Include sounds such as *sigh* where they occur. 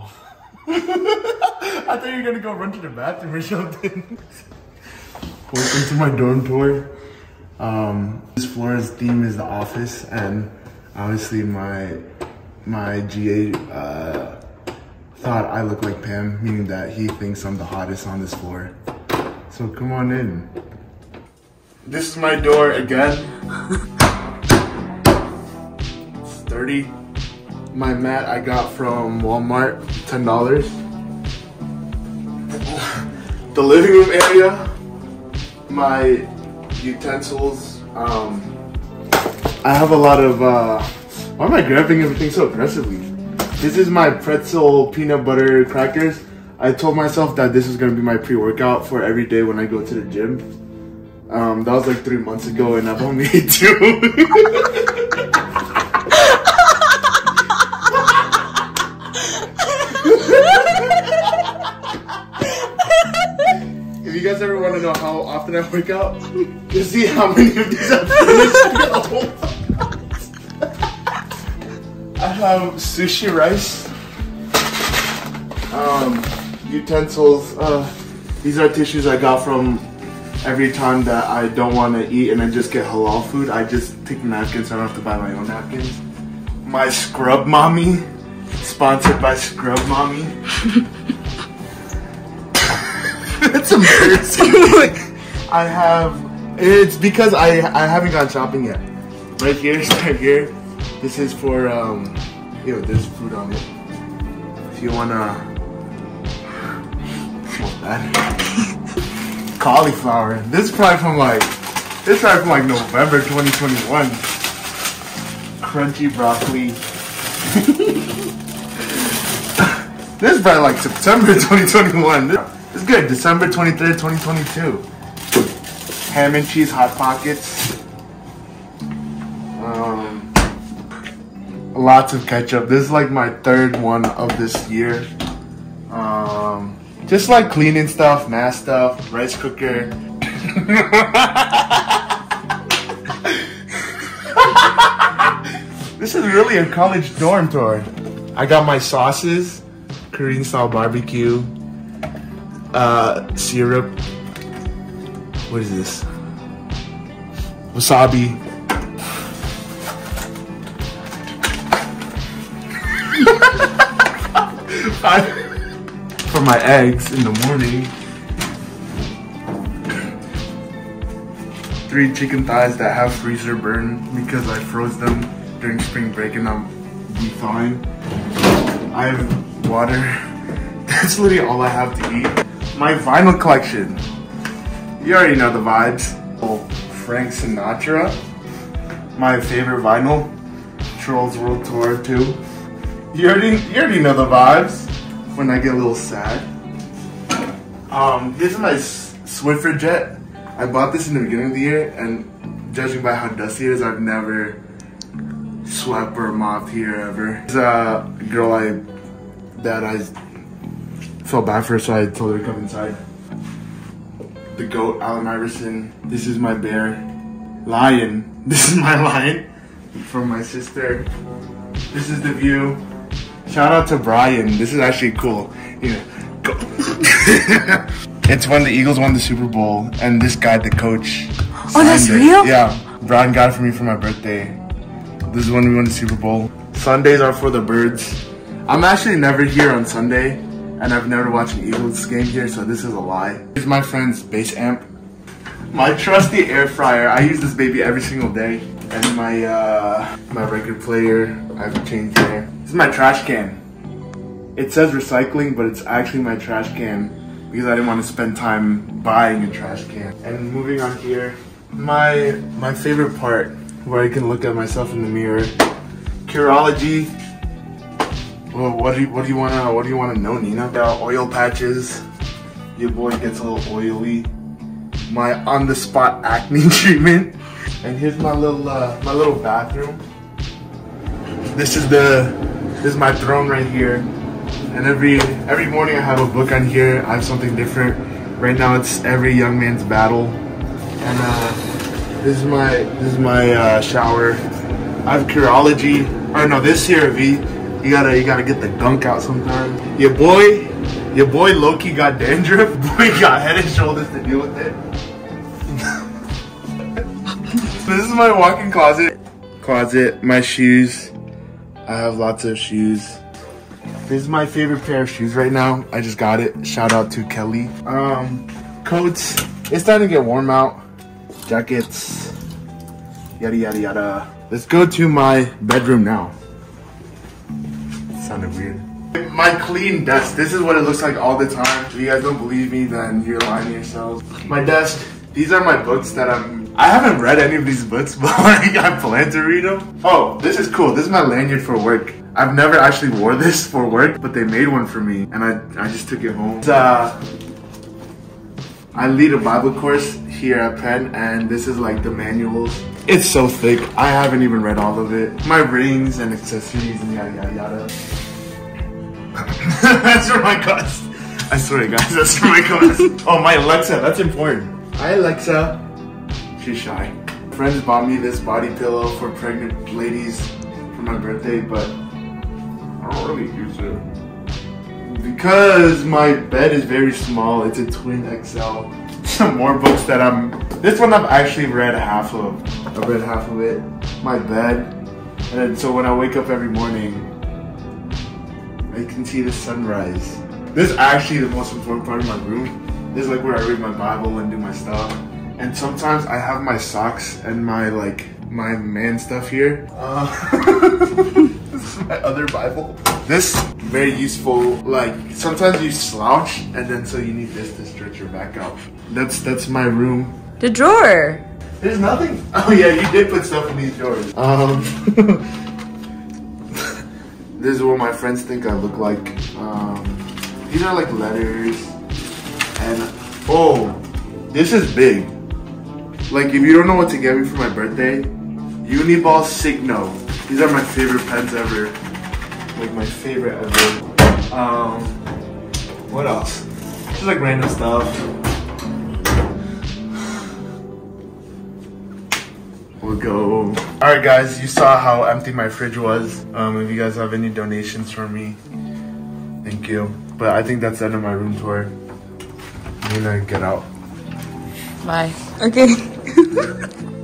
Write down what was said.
*laughs* I thought you were gonna go run to the bathroom or something. *laughs* Welcome to my dorm tour. Um, this floor's theme is the office, and obviously my my GA uh, thought I look like Pam, meaning that he thinks I'm the hottest on this floor. So come on in. This is my door again. *laughs* it's 30. My mat I got from Walmart, $10. The living room area, my utensils. Um, I have a lot of, uh, why am I grabbing everything so aggressively? This is my pretzel peanut butter crackers. I told myself that this is gonna be my pre-workout for every day when I go to the gym. Um, that was like three months ago and I've only *laughs* ate two. *laughs* if you guys ever want to know how often I work out, you see how many of these I've. I have sushi rice, um, utensils. Uh, these are tissues I got from every time that I don't want to eat and I just get halal food. I just take napkins. So I don't have to buy my own napkins. My scrub mommy, sponsored by Scrub Mommy. *laughs* That's embarrassing. I have. It's because I I haven't gone shopping yet. Right here, *laughs* right here. This is for um. Yo, there's food on it. If you wanna. *laughs* Cauliflower. This is probably from like. This is probably from like November 2021. Crunchy broccoli. This is probably like September *laughs* 2021. This- it's good. December 23rd, 2022. Ham and cheese hot pockets. Um, lots of ketchup. This is like my third one of this year. Um, just like cleaning stuff, mass stuff, rice cooker. *laughs* this is really a college dorm tour. I got my sauces, Korean style barbecue, uh, syrup. What is this? Wasabi. I- *laughs* For my eggs in the morning. Three chicken thighs that have freezer burn because I froze them during spring break and I'm thawing. I have water. *laughs* That's literally all I have to eat. My vinyl collection. You already know the vibes. Oh, Frank Sinatra. My favorite vinyl. Trolls World Tour 2. You already, you already know the vibes. When I get a little sad. Um, this is my Swiffer jet. I bought this in the beginning of the year, and judging by how dusty it is, I've never swept or mopped here ever. There's a girl I that I felt bad for, so I told her to come inside. The goat, Allen Iverson. This is my bear. Lion. *laughs* This is my lion from my sister. This is the view. Shout out to Brian. This is actually cool. You know, go. *laughs* it's when the Eagles won the Super Bowl, and this guy, the coach. Oh, that's it. real? Yeah, Brian got it for me for my birthday. This is when we won the Super Bowl. Sundays are for the birds. I'm actually never here on Sunday, and I've never watched an Eagles game here, so this is a lie. Here's my friend's bass amp. My trusty air fryer. I use this baby every single day. And my uh, my record player. I've changed there. This is my trash can. It says recycling, but it's actually my trash can because I didn't want to spend time buying a trash can. And moving on here, my my favorite part where I can look at myself in the mirror. Curology. Well, what do you what do you wanna what do you wanna know, Nina? Got oil patches. Your boy gets a little oily. My on the spot acne *laughs* treatment. And here's my little uh, my little bathroom. This is the this is my throne right here. And every every morning I have a book on here. I have something different. Right now it's every young man's battle. And uh, this is my this is my uh, shower. I have Curology. Or no, this CeraVe. You gotta you gotta get the gunk out sometimes. Your boy, your boy lowkey got dandruff. *laughs* Boy got head and shoulders to deal with it. *laughs* this is my walk-in closet. Closet, my shoes. I have lots of shoes. This is my favorite pair of shoes right now. I just got it. Shout out to Kelly. Um, coats. It's starting to get warm out. Jackets. Yada yada yada. Let's go to my bedroom now. Sounded weird. My clean desk. This is what it looks like all the time. If you guys don't believe me, then you're lying to yourselves. My desk. These are my books that I'm. I haven't read any of these books, *laughs* but like, I plan to read them. Oh, this is cool. This is my lanyard for work. I've never actually wore this *laughs* for work, but they made one for me, and I I just took it home. Uh, I lead a Bible course here at Penn, and this is like the manuals. It's so thick. I haven't even read all of it. My rings and accessories and yada yada yada. *laughs* that's for my cost. I swear, guys, that's for my cost. oh, my Alexa. That's important. Hi, Alexa. She's shy. Friends bought me this body pillow for pregnant ladies for my birthday, but I don't really use it. Because my bed is very small, it's a twin XL. *laughs* Some more books that I'm. This one I've actually read half of. I've read half of it. My bed. And so when I wake up every morning, I can see the sunrise. This is actually the most important part of my room. This is like where I read my Bible and do my stuff. And sometimes I have my socks and my like my man stuff here. Uh, *laughs* this is my other Bible. This very useful. Like sometimes you slouch and then so you need this to stretch your back out. That's that's my room. The drawer. There's nothing. *laughs* Oh yeah, you did put stuff in these drawers. Um, *laughs* this is what my friends think I look like. Um, these are like letters, and oh, this is big. Like if you don't know what to get me for my birthday, Uniball Signo. These are my favorite pens ever. Like my favorite ever. Um, what else? Just like random stuff. We'll go. All right, guys. You saw how empty my fridge was. Um, if you guys have any donations for me, thank you. But I think that's the end of my room tour. I'm gonna get out. Bye. Okay. *laughs*